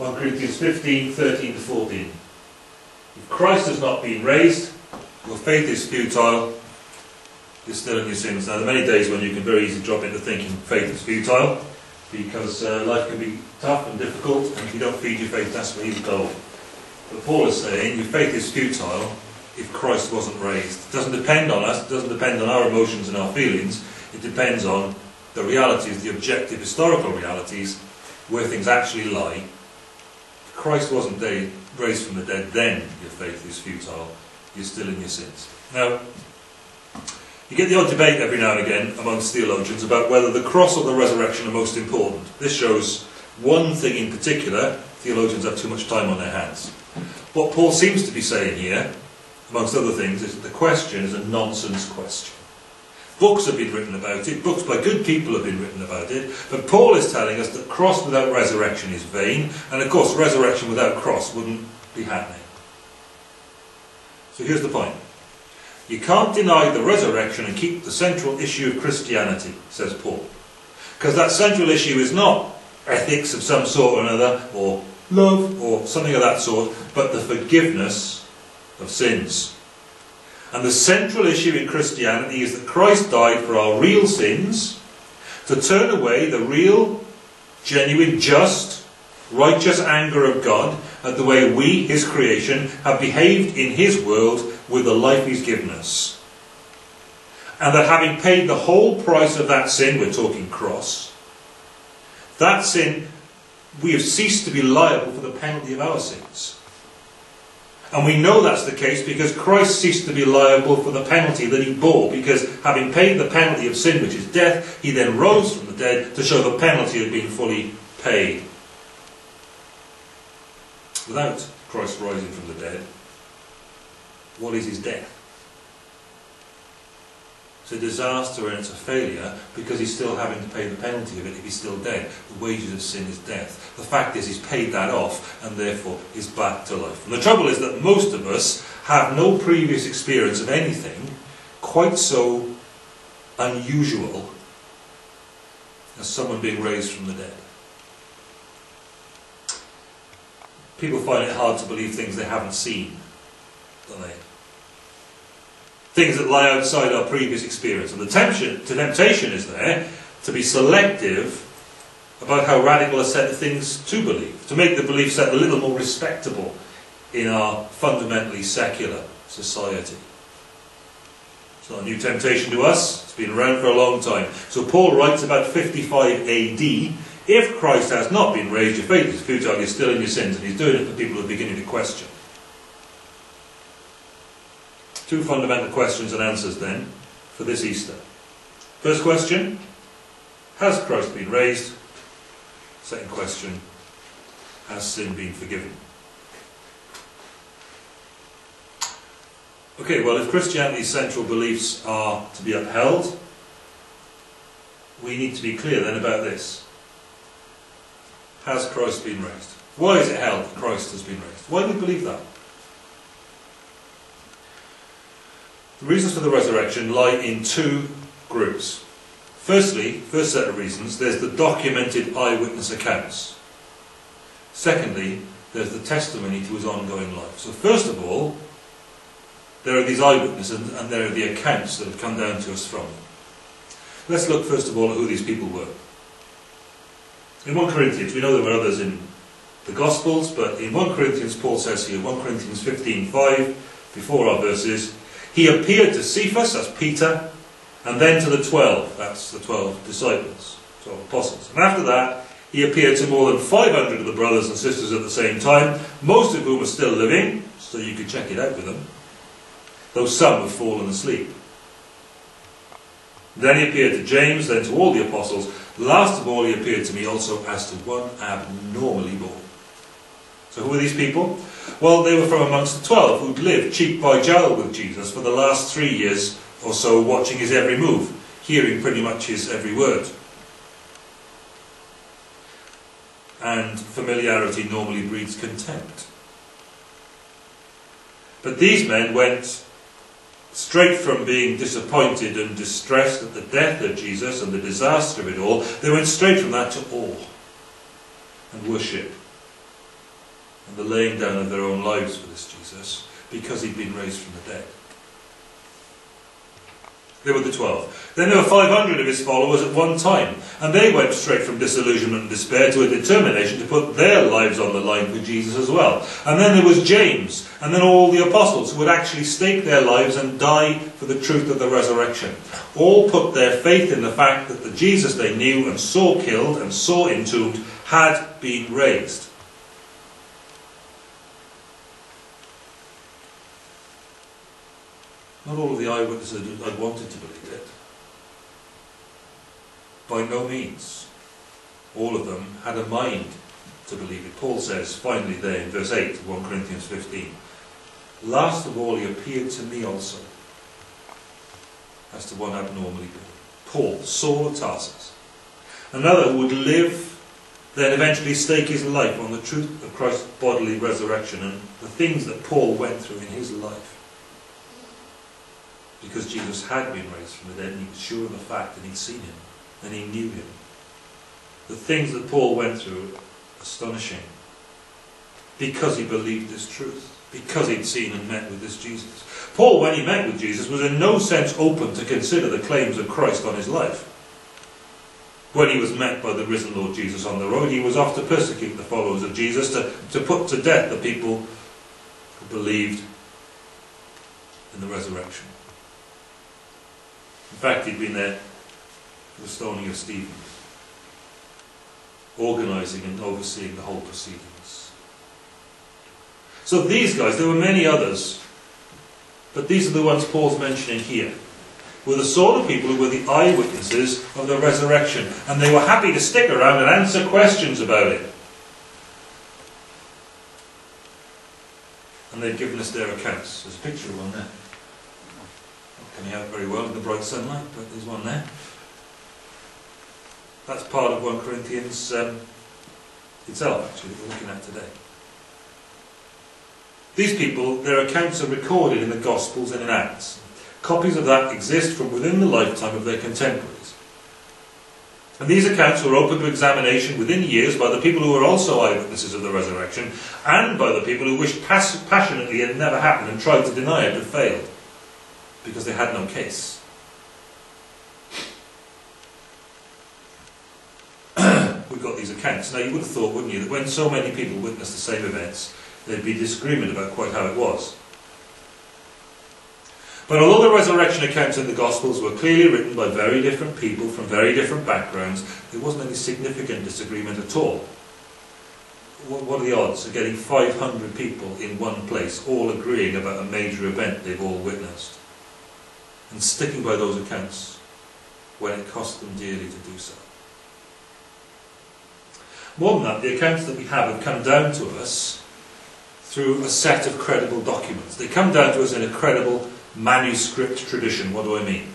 1 Corinthians 15, 13 to 14. If Christ has not been raised, your faith is futile, you're still in your sins. Now, there are many days when you can very easily drop into thinking faith is futile, because uh, life can be tough and difficult, and if you don't feed your faith, that's what he's told. But Paul is saying your faith is futile if Christ wasn't raised. It doesn't depend on us, it doesn't depend on our emotions and our feelings, it depends on the realities, the objective historical realities, where things actually lie. Christ wasn't raised from the dead, then your faith is futile. You're still in your sins. Now, you get the odd debate every now and again amongst theologians about whether the cross or the resurrection are most important. This shows one thing in particular, theologians have too much time on their hands. What Paul seems to be saying here, amongst other things, is that the question is a nonsense question. Books have been written about it, books by good people have been written about it, but Paul is telling us that cross without resurrection is vain, and of course resurrection without cross wouldn't be happening. So here's the point. You can't deny the resurrection and keep the central issue of Christianity, says Paul. Because that central issue is not ethics of some sort or another, or love, or something of that sort, but the forgiveness of sins. And the central issue in Christianity is that Christ died for our real sins, to turn away the real, genuine, just, righteous anger of God at the way we, His creation, have behaved in His world with the life He's given us. And that having paid the whole price of that sin, we're talking cross, that sin, we have ceased to be liable for the penalty of our sins. And we know that's the case because Christ ceased to be liable for the penalty that he bore, because having paid the penalty of sin, which is death, he then rose from the dead to show the penalty had been fully paid. Without Christ rising from the dead, what is his death? It's a disaster and it's a failure because he's still having to pay the penalty of it if he's still dead. The wages of sin is death. The fact is he's paid that off and therefore is back to life. And the trouble is that most of us have no previous experience of anything quite so unusual as someone being raised from the dead. People find it hard to believe things they haven't seen, don't they? Things that lie outside our previous experience. And the temptation, the temptation is there to be selective about how radical a set of things to believe, to make the belief set a little more respectable in our fundamentally secular society. It's not a new temptation to us, it's been around for a long time. So Paul writes about 55 AD if Christ has not been raised, your faith is futile, you're still in your sins, and he's doing it for people who are beginning to question. Two fundamental questions and answers then for this Easter. First question Has Christ been raised? Second question Has sin been forgiven? Okay, well, if Christianity's central beliefs are to be upheld, we need to be clear then about this. Has Christ been raised? Why is it held that Christ has been raised? Why do we believe that? The reasons for the resurrection lie in two groups. Firstly, first set of reasons, there's the documented eyewitness accounts. Secondly, there's the testimony to his ongoing life. So first of all, there are these eyewitnesses and, there are the accounts that have come down to us from them. Let's look first of all at who these people were. In 1 Corinthians, we know there were others in the Gospels, but in 1 Corinthians, Paul says here, 1 Corinthians 15.5, before our verses, he appeared to Cephas, that's Peter, and then to the twelve, that's the twelve disciples, twelve apostles. And after that, he appeared to more than 500 of the brothers and sisters at the same time, most of whom are still living, so you could check it out with them, though some have fallen asleep. Then he appeared to James, then to all the apostles. Last of all, he appeared to me also as to one abnormally born. So who were these people? Well, they were from amongst the twelve who'd lived cheek by jowl with Jesus for the last three years or so, watching his every move, hearing pretty much his every word. And familiarity normally breeds contempt. But these men went straight from being disappointed and distressed at the death of Jesus and the disaster of it all, they went straight from that to awe and worship and the laying down of their own lives for this Jesus because he'd been raised from the dead. They were the twelve. Then there were 500 of his followers at one time, and they went straight from disillusionment and despair to a determination to put their lives on the line for Jesus as well. And then there was James, and then all the apostles who would actually stake their lives and die for the truth of the resurrection. All put their faith in the fact that the Jesus they knew and saw killed and saw entombed had been raised. Not all of the eyewitnesses had wanted to believe it. By no means. All of them had a mind to believe it. Paul says, finally, there in verse 8 of 1 Corinthians 15, Last of all, he appeared to me also, as to one abnormally born. Paul, Saul of Tarsus. Another would live, then eventually stake his life on the truth of Christ's bodily resurrection and the things that Paul went through in his life because Jesus had been raised from the dead and he was sure of the fact and he'd seen him and he knew him. The things that Paul went through, astonishing, because he believed this truth, because he'd seen and met with this Jesus. Paul, when he met with Jesus, was in no sense open to consider the claims of Christ on his life. When he was met by the risen Lord Jesus on the road, he was off to persecute the followers of Jesus, to, to put to death the people who believed in the resurrection. In fact, he'd been there for the stoning of Stephen, organising and overseeing the whole proceedings. So these guys, there were many others, but these are the ones Paul's mentioning here, were the sort of people who were the eyewitnesses of the resurrection, and they were happy to stick around and answer questions about it. And they've given us their accounts. There's a picture of one there out very well in the bright sunlight, but there's one there. That's part of 1 Corinthians um, itself, actually, we're looking at today. These people, their accounts are recorded in the Gospels and in Acts. Copies of that exist from within the lifetime of their contemporaries. And these accounts were open to examination within years by the people who were also eyewitnesses of the resurrection, and by the people who wished pas- passionately it had never happened and tried to deny it but failed because they had no case. We've got these accounts. Now, you would have thought, wouldn't you, that when so many people witnessed the same events, there'd be disagreement about quite how it was. But although the resurrection accounts in the Gospels were clearly written by very different people from very different backgrounds, there wasn't any significant disagreement at all what are the odds of getting 500 people in one place all agreeing about a major event they've all witnessed? And sticking by those accounts when it cost them dearly to do so. More than that, the accounts that we have have come down to us through a set of credible documents. They come down to us in a credible manuscript tradition. What do I mean?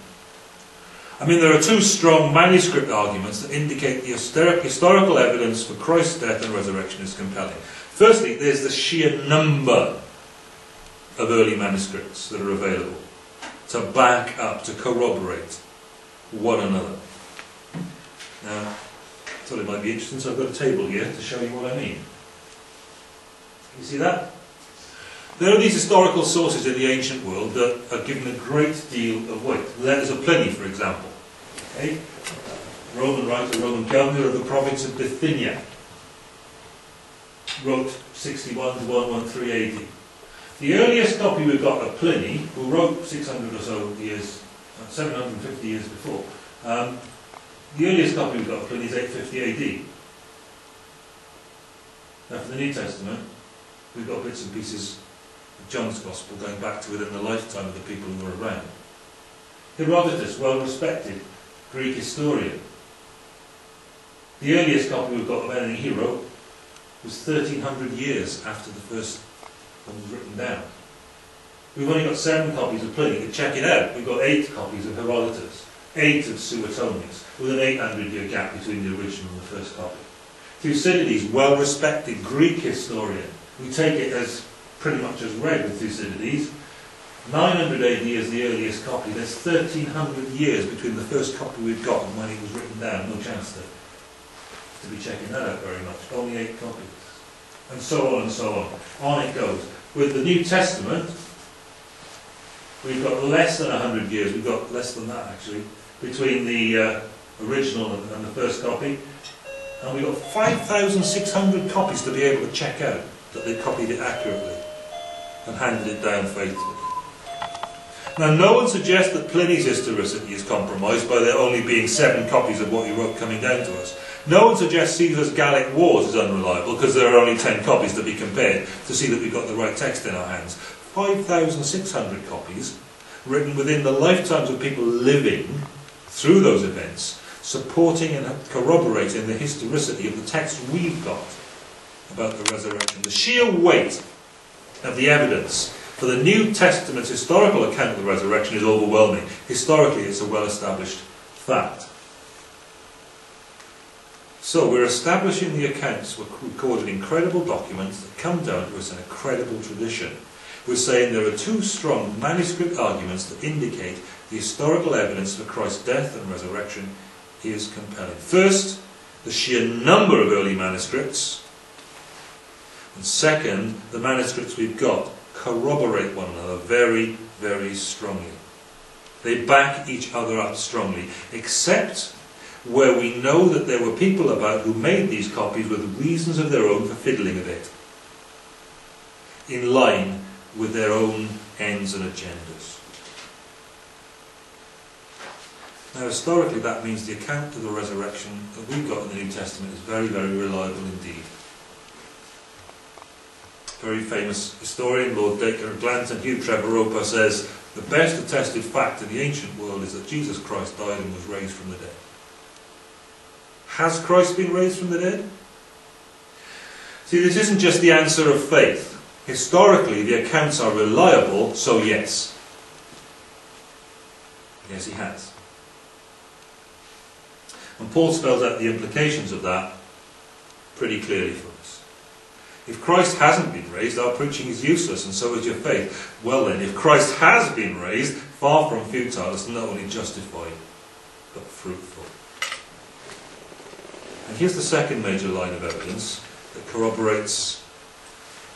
I mean, there are two strong manuscript arguments that indicate the historical evidence for Christ's death and resurrection is compelling. Firstly, there's the sheer number of early manuscripts that are available to back up, to corroborate one another. Now, I thought it might be interesting, so I've got a table here to show you what I mean. You see that? There are these historical sources in the ancient world that are given a great deal of weight. Letters of Pliny, for example. Okay? Roman writer, Roman governor of the province of Bithynia, wrote 61 to 113 AD. The earliest copy we've got of Pliny, who wrote 600 or so years, uh, 750 years before, um, the earliest copy we've got of Pliny is 850 AD. Now for the New Testament, we've got bits and pieces of John's Gospel going back to within the lifetime of the people who were around. Herodotus, well respected Greek historian. The earliest copy we've got of anything he wrote was 1300 years after the first and was written down. We've only got seven copies of Pliny, but check it out. We've got eight copies of Herodotus, eight of Suetonius, with an 800 year gap between the original and the first copy. Thucydides, well respected Greek historian, we take it as pretty much as read with Thucydides. 900 AD is the earliest copy. There's 1300 years between the first copy we've got and when it was written down. No chance to, to be checking that out very much. Only eight copies. And so on and so on. On it goes. With the New Testament, we've got less than 100 years, we've got less than that actually, between the uh, original and, and the first copy. And we've got 5,600 copies to be able to check out that they copied it accurately and handed it down faithfully. Now, no one suggests that Pliny's historicity is compromised by there only being seven copies of what he wrote coming down to us. No one suggests Caesar's Gallic Wars is unreliable because there are only ten copies to be compared to see that we've got the right text in our hands. 5,600 copies written within the lifetimes of people living through those events, supporting and corroborating the historicity of the text we've got about the resurrection. The sheer weight of the evidence for the New Testament's historical account of the resurrection is overwhelming. Historically, it's a well established fact. So, we're establishing the accounts were recorded in credible documents that come down to us in a credible tradition. We're saying there are two strong manuscript arguments that indicate the historical evidence for Christ's death and resurrection is compelling. First, the sheer number of early manuscripts, and second, the manuscripts we've got corroborate one another very, very strongly. They back each other up strongly, except where we know that there were people about who made these copies with reasons of their own for fiddling a bit, in line with their own ends and agendas. Now, historically, that means the account of the resurrection that we've got in the New Testament is very, very reliable indeed. Very famous historian, Lord Dacre of Glanton, Hugh Trevor Roper, says the best attested fact in the ancient world is that Jesus Christ died and was raised from the dead. Has Christ been raised from the dead? See, this isn't just the answer of faith. Historically, the accounts are reliable, so yes. Yes, he has. And Paul spells out the implications of that pretty clearly for us. If Christ hasn't been raised, our preaching is useless, and so is your faith. Well then, if Christ has been raised, far from futile, it's not only justified, but fruitful. And here's the second major line of evidence that corroborates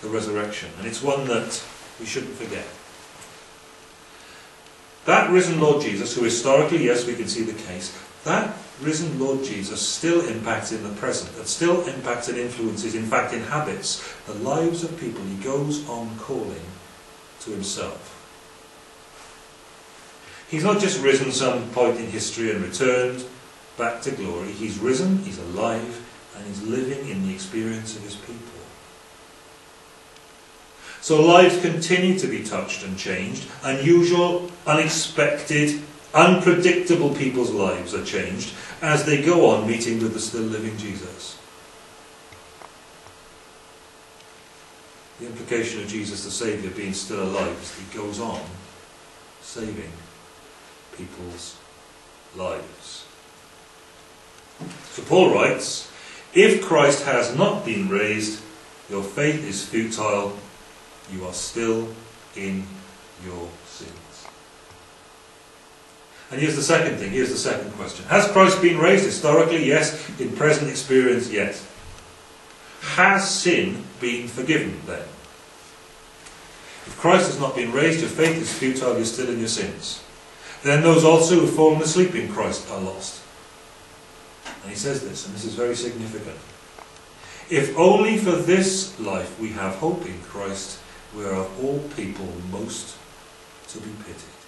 the resurrection, and it's one that we shouldn't forget. That risen Lord Jesus, who historically, yes, we can see the case, that risen Lord Jesus still impacts in the present, and still impacts and influences, in fact inhabits, the lives of people he goes on calling to himself. He's not just risen some point in history and returned back to glory. He's risen, he's alive, and he's living in the experience of his people. So lives continue to be touched and changed. Unusual, unexpected, unpredictable people's lives are changed as they go on meeting with the still living Jesus. The implication of Jesus the Saviour being still alive is that he goes on saving people's lives. So Paul writes, If Christ has not been raised, your faith is futile, you are still in your sins. And here's the second thing, here's the second question. Has Christ been raised historically? Yes. In present experience? Yes. Has sin been forgiven then? If Christ has not been raised, your faith is futile, you're still in your sins. Then those also who have fallen asleep in Christ are lost. And he says this, and this is very significant. If only for this life we have hope in Christ, we are of all people most to be pitied.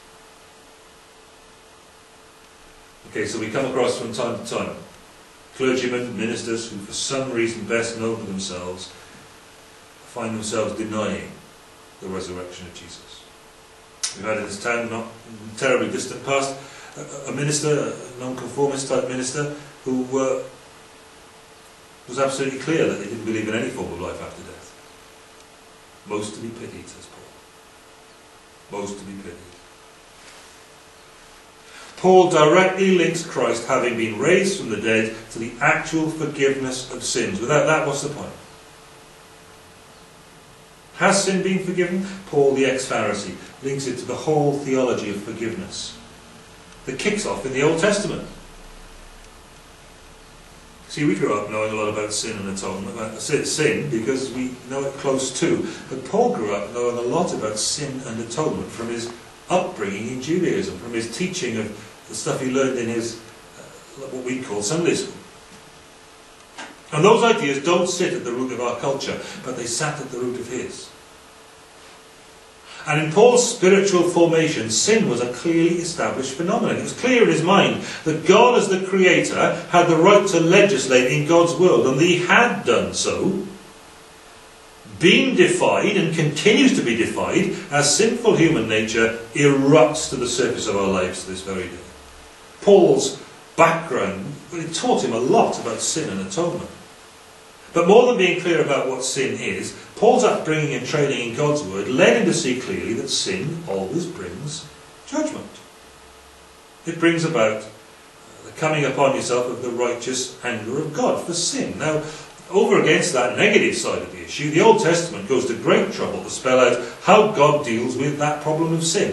Okay, so we come across from time to time clergymen, ministers who for some reason best known to themselves find themselves denying the resurrection of Jesus. We've had in this town, not terribly distant past, a minister, a nonconformist type minister, who was absolutely clear that they didn't believe in any form of life after death. Most to be pitied, says Paul. Most to be pitied. Paul directly links Christ having been raised from the dead to the actual forgiveness of sins. Without that, what's the point? Has sin been forgiven? Paul, the ex Pharisee, links it to the whole theology of forgiveness that kicks off in the Old Testament. See, we grew up knowing a lot about sin and atonement. About sin because we know it close to. But Paul grew up knowing a lot about sin and atonement from his upbringing in Judaism, from his teaching of the stuff he learned in his, uh, what we call Sunday school. And those ideas don't sit at the root of our culture, but they sat at the root of his. And in Paul's spiritual formation, sin was a clearly established phenomenon. It was clear in his mind that God, as the creator, had the right to legislate in God's world, and he had done so, being defied and continues to be defied as sinful human nature erupts to the surface of our lives to this very day. Paul's background it taught him a lot about sin and atonement. But more than being clear about what sin is, Paul's upbringing and training in God's Word led him to see clearly that sin always brings judgment. It brings about uh, the coming upon yourself of the righteous anger of God for sin. Now, over against that negative side of the issue, the Old Testament goes to great trouble to spell out how God deals with that problem of sin.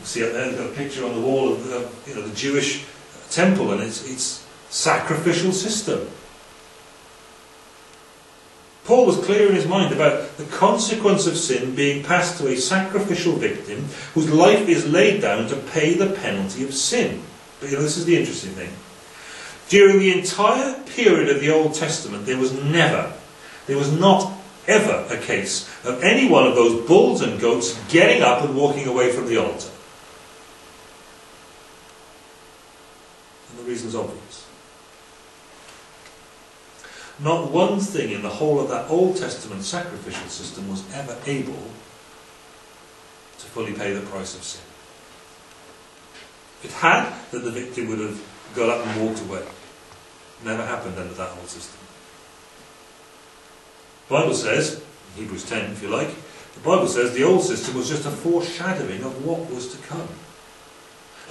You see up there, they've got a picture on the wall of the, you know, the Jewish uh, temple and its, its sacrificial system. Paul was clear in his mind about the consequence of sin being passed to a sacrificial victim whose life is laid down to pay the penalty of sin. But you know, this is the interesting thing. During the entire period of the Old Testament, there was never, there was not ever a case of any one of those bulls and goats getting up and walking away from the altar. And the reason's obvious. Not one thing in the whole of that Old Testament sacrificial system was ever able to fully pay the price of sin. It had that the victim would have got up and walked away. Never happened under that old system. The Bible says, Hebrews 10 if you like, the Bible says the old system was just a foreshadowing of what was to come.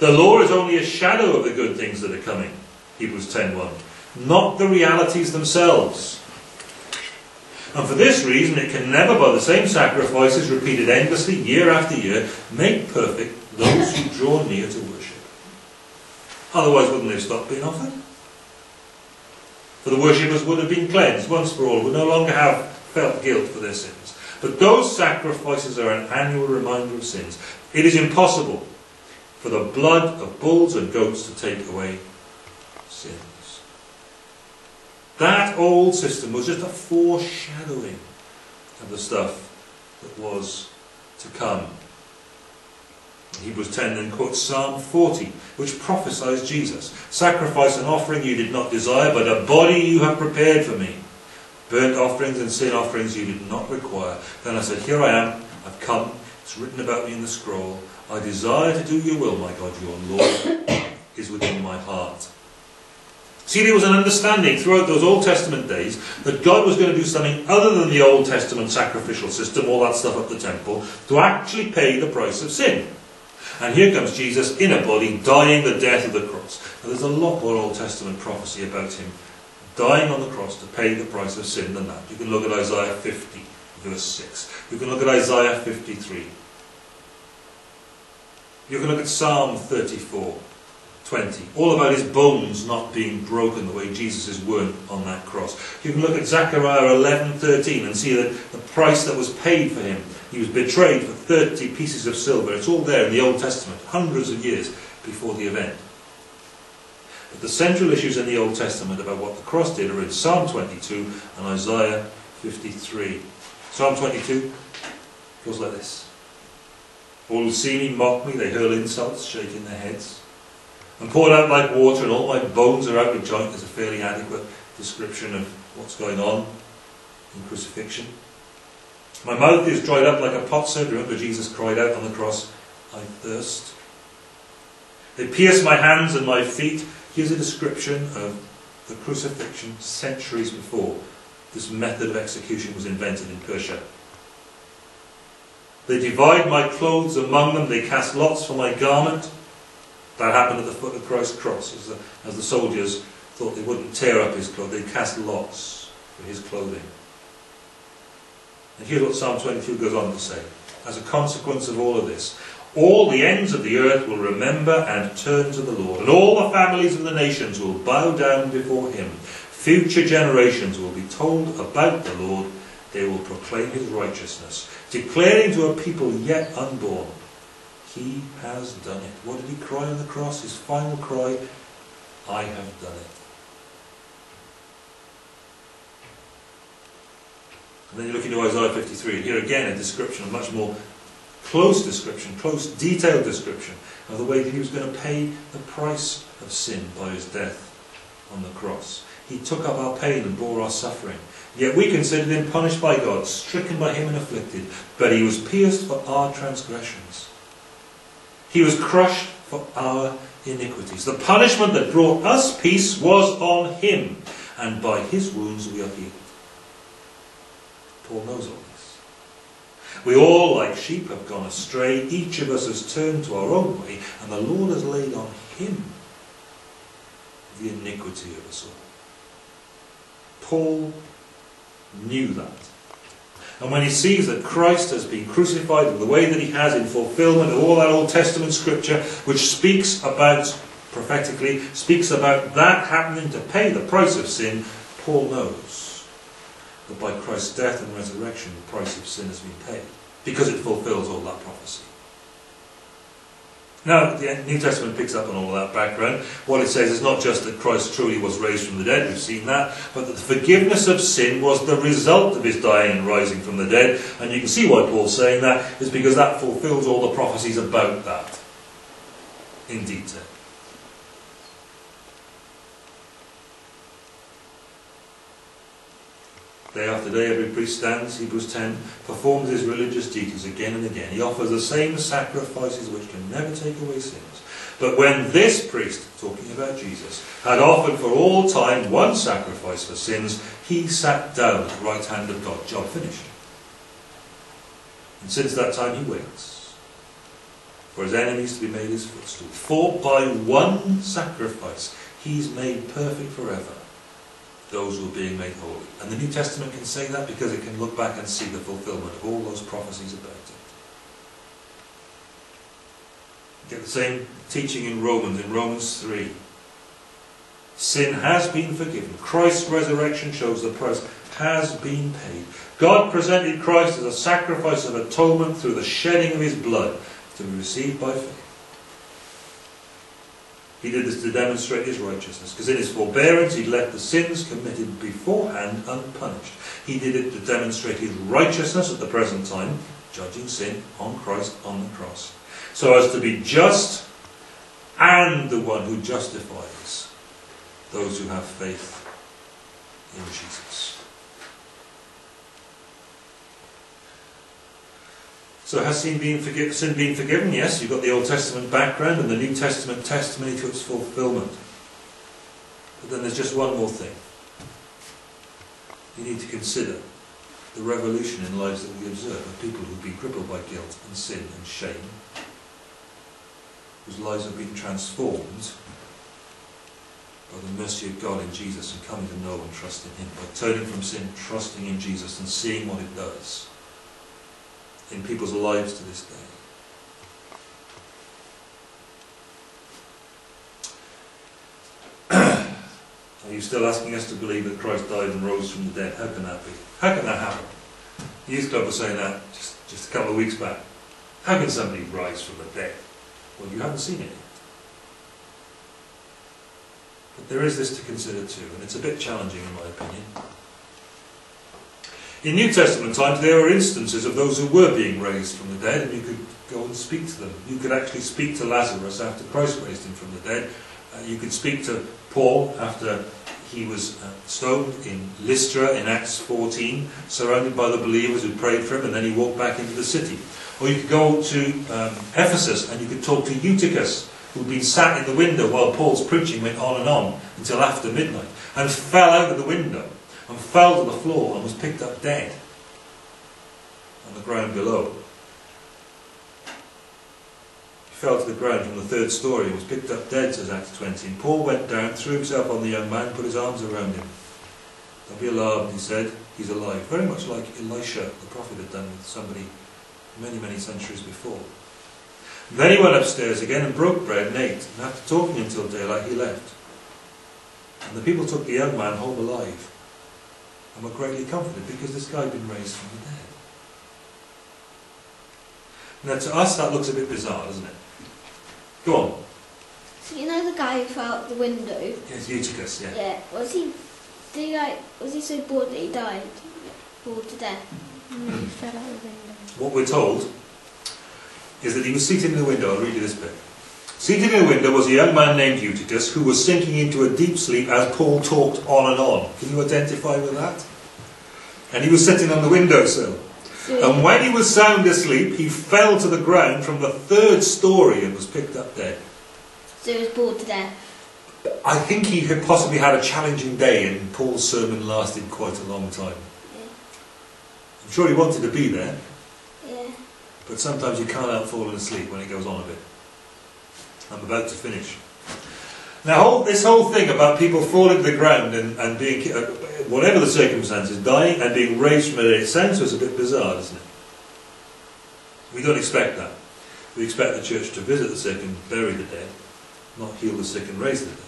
The law is only a shadow of the good things that are coming, Hebrews 10.1, not the realities themselves. And for this reason, it can never, by the same sacrifices repeated endlessly year after year, make perfect those who draw near to worship. Otherwise, wouldn't they stop being offered? For the worshippers would have been cleansed once for all, would no longer have felt guilt for their sins. But those sacrifices are an annual reminder of sins. It is impossible for the blood of bulls and goats to take away sins. That old system was just a foreshadowing of the stuff that was to come. Hebrews 10 then quotes Psalm 40, which prophesies Jesus. Sacrifice and offering you did not desire, but a body you have prepared for me. Burnt offerings and sin offerings you did not require. Then I said, Here I am, I've come, it's written about me in the scroll. I desire to do your will, my God, your Lord is within my heart. See, there was an understanding throughout those Old Testament days that God was going to do something other than the Old Testament sacrificial system, all that stuff at the temple, to actually pay the price of sin. And here comes Jesus in a body, dying the death of the cross. Now, there's a lot more Old Testament prophecy about him dying on the cross to pay the price of sin than that. You can look at Isaiah 50, verse 6. You can look at Isaiah 53. You can look at Psalm 34, 20. All about his bones not being broken the way Jesus' weren't on that cross. You can look at Zechariah 11, 13 and see that the price that was paid for him. He was betrayed for 30 pieces of silver. It's all there in the Old Testament, hundreds of years before the event. But the central issues in the Old Testament about what the cross did are in Psalm 22 and Isaiah 53. Psalm 22 goes like this. All who see me mock me, they hurl insults, shaking their heads. I'm poured out like water, and all my bones are out of joint. is a fairly adequate description of what's going on in crucifixion. My mouth is dried up like a potsherd. Remember, Jesus cried out on the cross, I thirst. They pierce my hands and my feet. Here's a description of the crucifixion centuries before this method of execution was invented in Persia. They divide my clothes among them, they cast lots for my garment. That happened at the foot of Christ's cross, as the, as the soldiers thought they wouldn't tear up his clothes, they cast lots for his clothing. And here's what Psalm 22 goes on to say. As a consequence of all of this, All the ends of the earth will remember and turn to the Lord, and all the families of the nations will bow down before him. Future generations will be told about the Lord. They will proclaim his righteousness, declaring to a people yet unborn, He has done it. What did he cry on the cross? His final cry, I have done it. And then you look into Isaiah 53. Here again, a description, a much more close description, close, detailed description of the way that he was going to pay the price of sin by his death on the cross. He took up our pain and bore our suffering. Yet we considered him punished by God, stricken by him and afflicted. But he was pierced for our transgressions. He was crushed for our iniquities. The punishment that brought us peace was on him, and by his wounds we are healed. Paul knows all this. We all, like sheep, have gone astray. Each of us has turned to our own way, and the Lord has laid on him the iniquity of us all. Paul knew that. And when he sees that Christ has been crucified in the way that he has in fulfillment of all that Old Testament scripture, which speaks about, prophetically, speaks about that happening to pay the price of sin, Paul knows that by Christ's death and resurrection, the price of sin has been paid, because it fulfills all that prophecy. Now, the New Testament picks up on all that background. What it says is not just that Christ truly was raised from the dead, we've seen that, but that the forgiveness of sin was the result of his dying and rising from the dead. And you can see why Paul's saying that, is because that fulfills all the prophecies about that in detail. Day after day, every priest stands, Hebrews 10, performs his religious duties again and again. He offers the same sacrifices which can never take away sins. But when this priest, talking about Jesus, had offered for all time one sacrifice for sins, he sat down at the right hand of God. Job finished. And since that time he waits for his enemies to be made his footstool. For by one sacrifice he's made perfect forever those who are being made holy. And the New Testament can say that because it can look back and see the fulfillment of all those prophecies about it. You get the same teaching in Romans, in Romans 3. Sin has been forgiven. Christ's resurrection shows the price has been paid. God presented Christ as a sacrifice of atonement through the shedding of his blood to be received by faith. He did this to demonstrate his righteousness, because in his forbearance he'd left the sins committed beforehand unpunished. He did it to demonstrate his righteousness at the present time, judging sin on Christ on the cross, so as to be just and the one who justifies those who have faith in Jesus. So has sin been, sin been forgiven? Yes, you've got the Old Testament background and the New Testament testimony to its fulfillment. But then there's just one more thing. You need to consider the revolution in lives that we observe of people who've been crippled by guilt and sin and shame, whose lives have been transformed by the mercy of God in Jesus and coming to know and trust in Him, by turning from sin, trusting in Jesus and seeing what it does in people's lives to this day. Are you still asking us to believe that Christ died and rose from the dead? How can that be? How can that happen? The Youth Club was saying that just, just a couple of weeks back. How can somebody rise from the dead? Well, you haven't seen it. But there is this to consider too, and it's a bit challenging in my opinion. In New Testament times, there were instances of those who were being raised from the dead, and you could go and speak to them. You could actually speak to Lazarus after Christ raised him from the dead. Uh, you could speak to Paul after he was uh, stoned in Lystra in Acts 14, surrounded by the believers who prayed for him, and then he walked back into the city. Or you could go to um, Ephesus and you could talk to Eutychus, who'd been sat in the window while Paul's preaching went on and on until after midnight, and fell out of the window and fell to the floor and was picked up dead on the ground below. He fell to the ground from the third story and was picked up dead, says Acts 20. And Paul went down, threw himself on the young man, put his arms around him. Don't be alarmed, he said. He's alive. Very much like Elisha, the prophet, had done with somebody many, many centuries before. Then he went upstairs again and broke bread and ate, and after talking until daylight, he left. And the people took the young man home alive and were greatly comforted because this guy had been raised from the dead. Now, to us, that looks a bit bizarre, doesn't it? Go on. So you know the guy who fell out the window? Yes, Eutychus, yeah. Yeah. Was he? Did he like? Was he so bored that he died? Bored to death. And he fell out the window. What we're told is that he was seated in the window. I'll read you this bit. Seated in the window was a young man named Eutychus who was sinking into a deep sleep as Paul talked on and on. Can you identify with that? And he was sitting on the windowsill. And when he was sound asleep, he fell to the ground from the third story and was picked up dead. so he was bored to death. I think he had possibly had a challenging day and Paul's sermon lasted quite a long time. I'm sure he wanted to be there, Yeah. but sometimes you can't help falling asleep when it goes on a bit. I'm about to finish. Now, whole, this whole thing about people falling to the ground and, and being, uh, whatever the circumstances, dying and being raised from it, it sounds to us a bit bizarre, doesn't it? We don't expect that. We expect the church to visit the sick and bury the dead, not heal the sick and raise the dead.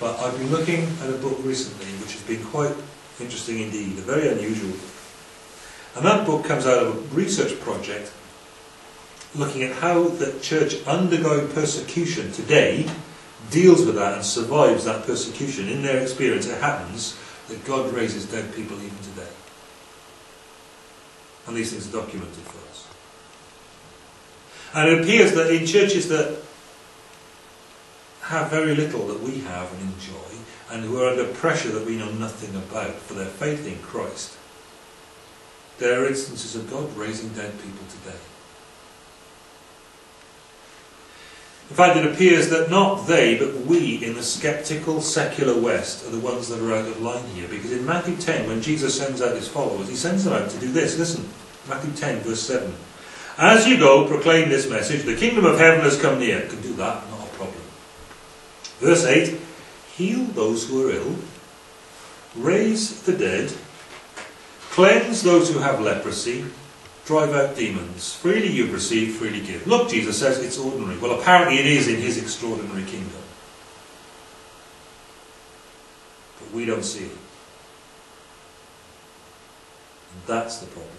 But I've been looking at a book recently which has been quite interesting indeed, a very unusual book. And that book comes out of a research project looking at how the church undergoing persecution today deals with that and survives that persecution. In their experience, it happens that God raises dead people even today. And these things are documented for us. And it appears that in churches that have very little that we have and enjoy, and who are under pressure that we know nothing about for their faith in Christ, there are instances of God raising dead people today. In fact, it appears that not they, but we in the sceptical secular West are the ones that are out of line here. Because in Matthew 10, when Jesus sends out his followers, he sends them out to do this. Listen, Matthew 10, verse 7. As you go, proclaim this message the kingdom of heaven has come near. Can do that, not a problem. Verse 8 Heal those who are ill, raise the dead, cleanse those who have leprosy, drive out demons. Freely you've received, freely give. Look, Jesus says it's ordinary. Well, apparently it is in his extraordinary kingdom. But we don't see it. And that's the problem.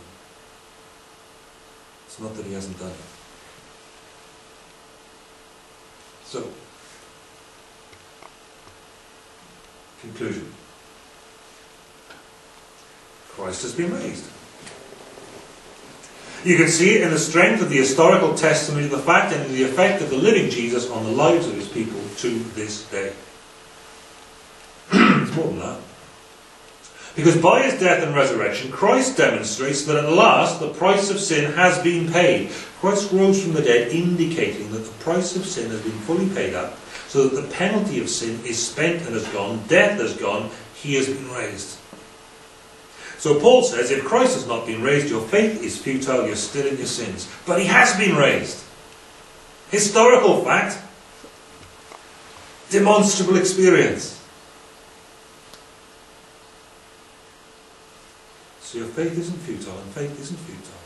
It's not that he hasn't done it. So, conclusion. Christ has been raised. You can see it in the strength of the historical testimony of the fact and the effect of the living Jesus on the lives of his people to this day. it's more than that. Because by his death and resurrection, Christ demonstrates that at last the price of sin has been paid. Christ rose from the dead, indicating that the price of sin has been fully paid up, so that the penalty of sin is spent and has gone, death has gone, he has been raised. So Paul says, if Christ has not been raised, your faith is futile, you're still in your sins. But he has been raised. Historical fact. Demonstrable experience. So your faith isn't futile, and faith isn't futile.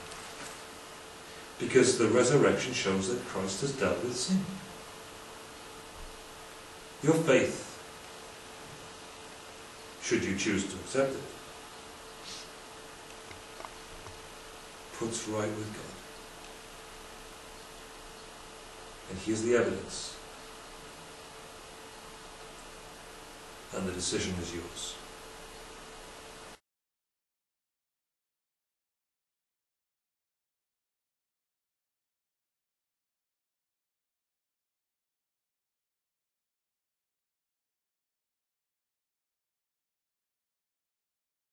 Because the resurrection shows that Christ has dealt with sin. Your faith, should you choose to accept it, puts right with God. And here's the evidence. And the decision is yours.